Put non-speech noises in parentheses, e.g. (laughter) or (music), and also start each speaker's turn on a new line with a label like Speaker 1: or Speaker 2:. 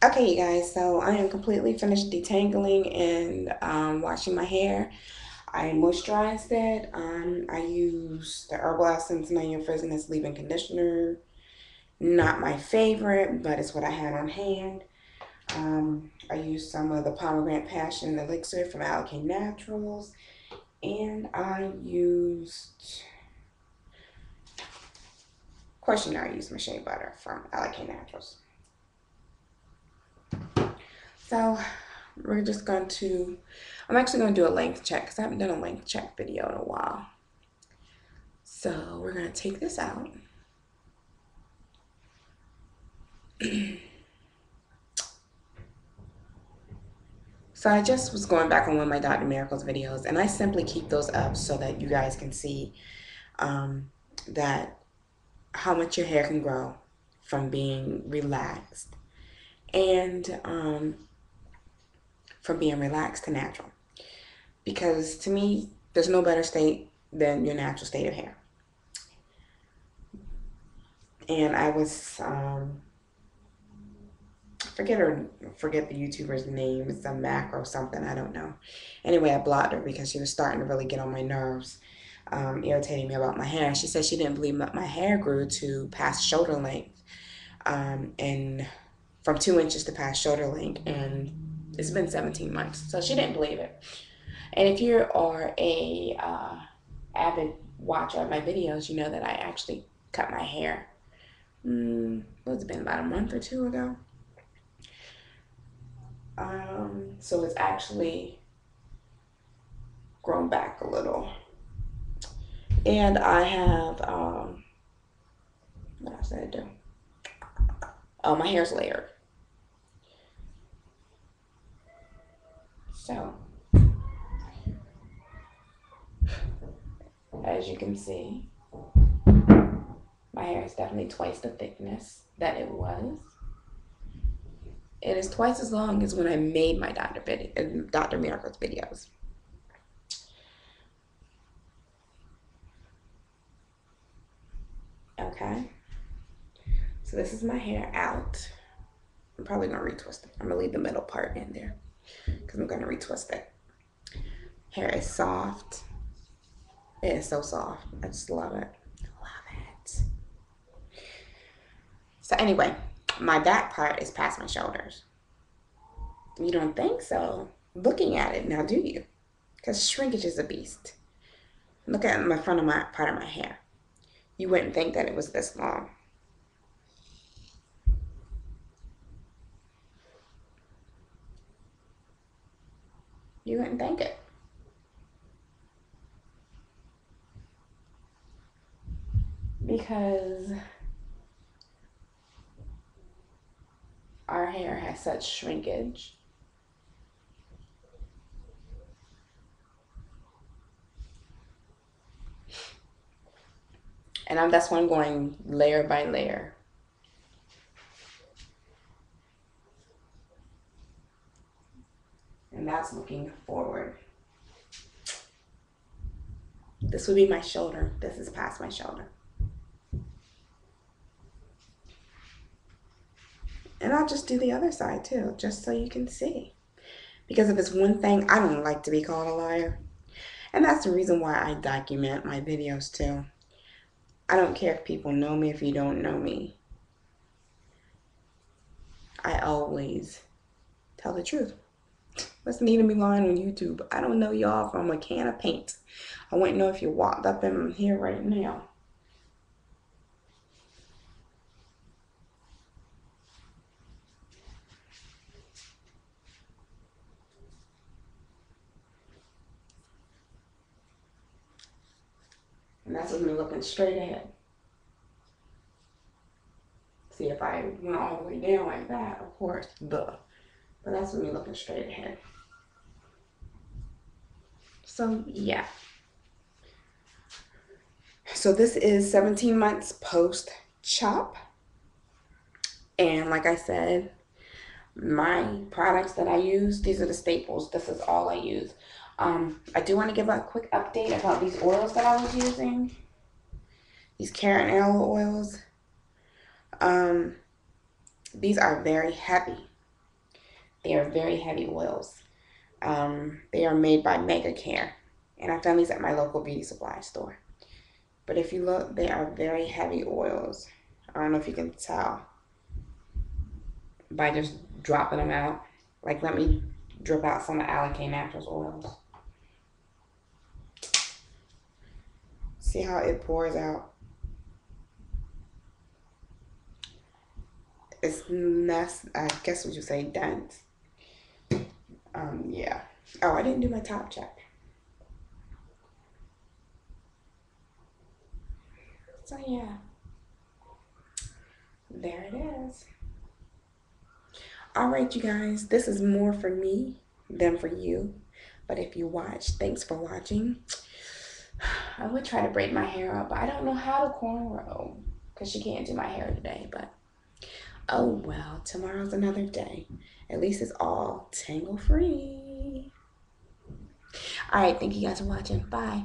Speaker 1: Okay, you guys, so I am completely finished detangling and um, washing my hair. I moisturized it. Um, I use the Herbal Essence None Your Frizziness Leave-In Conditioner. Not my favorite, but it's what I had on hand. Um, I used some of the Pomegranate Passion Elixir from Alikay Naturals. And I used, of course you know I used my shea butter from Alikay Naturals. So we're just going to, I'm actually going to do a length check because I haven't done a length check video in a while. So we're going to take this out. (clears throat) so I just was going back on one of my Dr. Miracles videos and I simply keep those up so that you guys can see um, that how much your hair can grow from being relaxed. And um, from being relaxed to natural. Because to me, there's no better state than your natural state of hair. And I was, um, forget her, forget the YouTuber's name. It's a macro something. I don't know. Anyway, I blocked her because she was starting to really get on my nerves, um, irritating me about my hair. She said she didn't believe that my hair grew to past shoulder length, um, and from two inches to past shoulder length, and it's been 17 months. So she didn't believe it. And if you are a uh, avid watcher of my videos, you know that I actually cut my hair. Mm, what's it been about a month or two ago? Um, so it's actually grown back a little. And I have, um, what else did I do? Oh, my hair's layered. So, as you can see, my hair is definitely twice the thickness that it was. It is twice as long as when I made my Dr. Video, Dr. Miracles videos. Okay. So this is my hair out. I'm probably gonna retwist it. I'm gonna leave the middle part in there because I'm going to retwist it. Hair is soft. It is so soft. I just love it. Love it. So anyway, my back part is past my shoulders. You don't think so? Looking at it now, do you? Because shrinkage is a beast. Look at my front of my part of my hair. You wouldn't think that it was this long. You wouldn't think it. Because our hair has such shrinkage. And I'm, that's why I'm going layer by layer. And that's looking forward. This would be my shoulder. This is past my shoulder. And I'll just do the other side too, just so you can see. Because if it's one thing, I don't like to be called a liar. And that's the reason why I document my videos too. I don't care if people know me, if you don't know me. I always tell the truth. What's Nina me lying on YouTube? I don't know y'all from a can of paint. I wouldn't know if you walked up in here right now. And that's with me looking straight ahead. See if I went all the way down like that, of course, duh. But that's with me looking straight ahead. So yeah. So this is 17 months post chop. And like I said, my products that I use, these are the staples. This is all I use. Um, I do want to give a quick update about these oils that I was using. These carrot aloe oils. Um, these are very heavy. They are very heavy oils. Um, they are made by Mega Care, and I found these at my local beauty supply store. But if you look, they are very heavy oils. I don't know if you can tell by just dropping them out. Like, let me drip out some of Alikay Naturals oils. See how it pours out? It's less, I guess what you say, dense. Um, yeah. Oh, I didn't do my top check. So yeah, there it is. All right, you guys, this is more for me than for you. But if you watch, thanks for watching. (sighs) I would try to braid my hair up, but I don't know how to cornrow because she can't do my hair today. But oh well, tomorrow's another day. At least it's all tangle free. All right, thank you guys for watching. Bye.